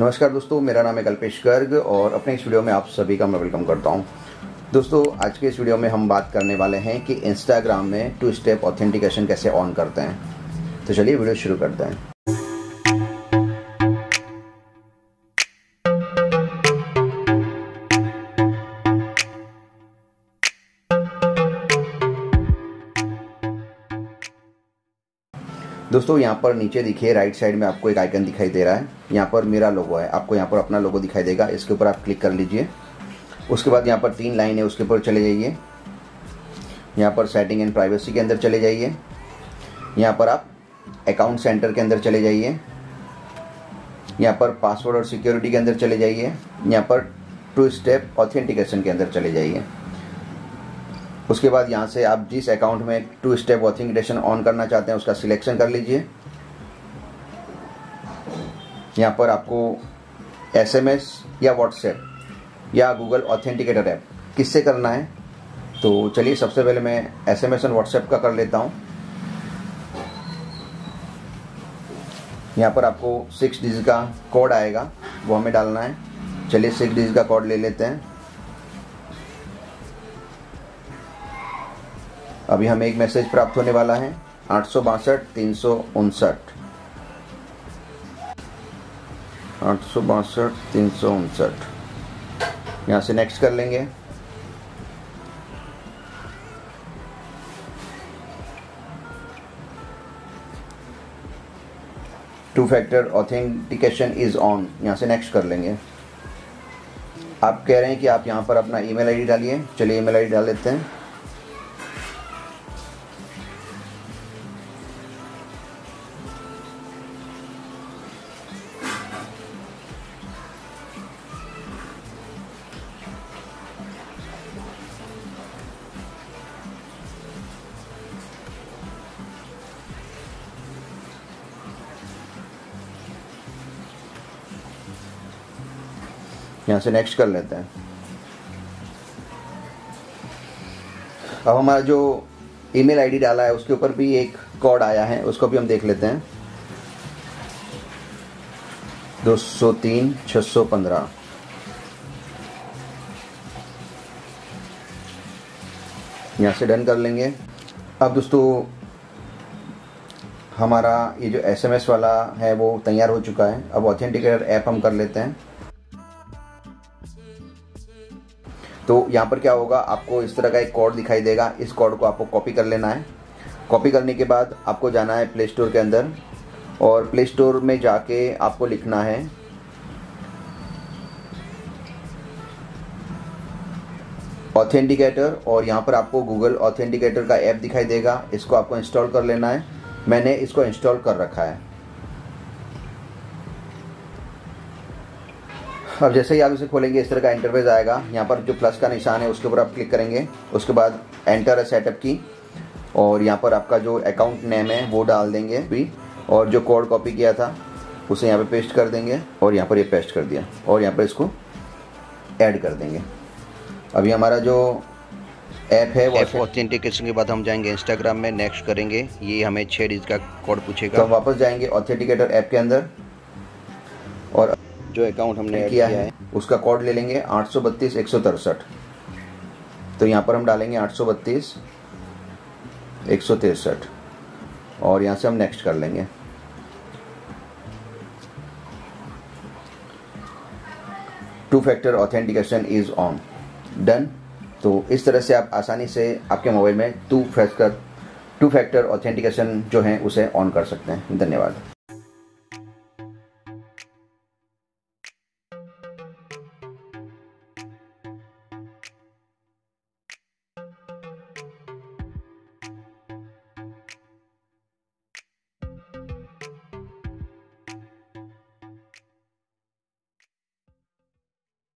नमस्कार दोस्तों, मेरा नाम है कल्पेश गर्ग और अपने इस वीडियो में आप सभी का मैं वेलकम करता हूँ। दोस्तों, आज के इस वीडियो में हम बात करने वाले हैं कि इंस्टाग्राम में टू स्टेप ऑथेंटिकेशन कैसे ऑन करते हैं। तो चलिए वीडियो शुरू करते हैं। दोस्तों, यहाँ पर नीचे दिखिए राइट साइड में आपको एक आइकन दिखाई दे रहा है। यहाँ पर मेरा लोगो है। आपको यहाँ पर अपना लोगो दिखाई देगा। इसके ऊपर आप क्लिक कर लीजिए। उसके बाद यहाँ पर तीन लाइन है, उसके ऊपर चले जाइए। यहाँ पर सेटिंग एंड प्राइवेसी के अंदर चले जाइए। यहाँ पर आप अकाउंट सेंटर के अंदर चले जाइए। यहाँ पर पासवर्ड और सिक्योरिटी के अंदर चले जाइए। यहाँ पर टू स्टेप ऑथेंटिकेशन के अंदर चले जाइए। उसके बाद यहाँ से आप जिस अकाउंट में टू स्टेप ऑथेंटिकेशन ऑन करना चाहते हैं, उसका सिलेक्शन कर लीजिए। यहाँ पर आपको एसएमएस या व्हाट्सएप या गूगल ऑथेंटिकेटर ऐप किससे करना है? तो चलिए सबसे पहले मैं एसएमएस और व्हाट्सएप का कर लेता हूँ। यहाँ पर आपको सिक्स डिजिट का कोड आएगा, वो हमें डालना है। चलिए सिक्स डिजिट का कोड ले लेते हैं। अभी हमें एक मैसेज प्राप्त होने वाला है। आठ सौ बासठ, तीन उनसठ। आठ सौ बासठ, तीन सौ उनसठ। यहाँ से नेक्स्ट कर लेंगे। Two factor authentication is on यहाँ से नेक्स्ट कर लेंगे। आप कह रहे हैं कि आप यहाँ पर अपना ईमेल आईडी डालिए। चलिए ईमेल आईडी डाल लेते हैं। यहाँ से नेक्स्ट कर लेते हैं। अब हमारा जो ईमेल आईडी डाला है, उसके ऊपर भी एक कोड आया है, उसको भी हम देख लेते हैं। दो सौ तीन छ सौ पंद्रह। यहाँ से डन कर लेंगे। अब दोस्तों, हमारा ये जो एसएमएस वाला है, वो तैयार हो चुका है। अब ऑथेंटिकेटर ऐप हम कर लेते हैं। तो यहाँ पर क्या होगा, आपको इस तरह का एक कोड दिखाई देगा। इस कोड को आपको कॉपी कर लेना है। कॉपी करने के बाद आपको जाना है प्ले स्टोर के अंदर और प्ले स्टोर में जाके आपको लिखना है। ऑथेंटिकेटर और यहाँ पर आपको गूगल ऑथेंटिकेटर का ऐप दिखाई देगा। इसको आपको इंस्टॉल कर लेना है। मैंने इसको इंस्टॉल कर रखा है। अब जैसे ही आप इसे खोलेंगे इस तरह का इंटरवेज आएगा। यहाँ पर जो प्लस का निशान है उसके ऊपर आप क्लिक करेंगे। उसके बाद एंटर है सेटअप की और यहाँ पर आपका जो अकाउंट नेम है वो डाल देंगे भी। और जो कोड कॉपी किया था उसे यहाँ पे पेस्ट कर देंगे और यहाँ पर ये यह पेस्ट कर दिया और यहाँ पर इसको ऐड कर देंगे। अभी हमारा जो ऐप है वो ऐप ऑथेंटिकेशन के बाद हम जाएँगे इंस्टाग्राम में नेक्स्ट करेंगे। ये हमें छः डिजिट का कोड पूछेगा। तो हम वापस जाएँगे ऑथेंटिकेटर ऐप के अंदर। जो अकाउंट हमने किया है। उसका कोड ले लेंगे आठ सौ बत्तीस एक सौ तिरसठ। तो यहाँ पर हम डालेंगे आठ सौ बत्तीस एक सौ तिरसठ। और यहाँ से हम नेक्स्ट कर लेंगे। Two factor authentication is on done तो इस तरह से आप आसानी से आपके मोबाइल में two factor two factor authentication जो है उसे ऑन कर सकते हैं। धन्यवाद। Thank you.